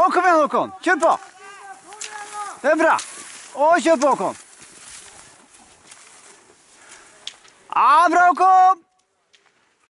Å, kom igjen, Håkon. Kjør på. Det er bra. Å, kjør på, Håkon. Ja, bra, Håkon.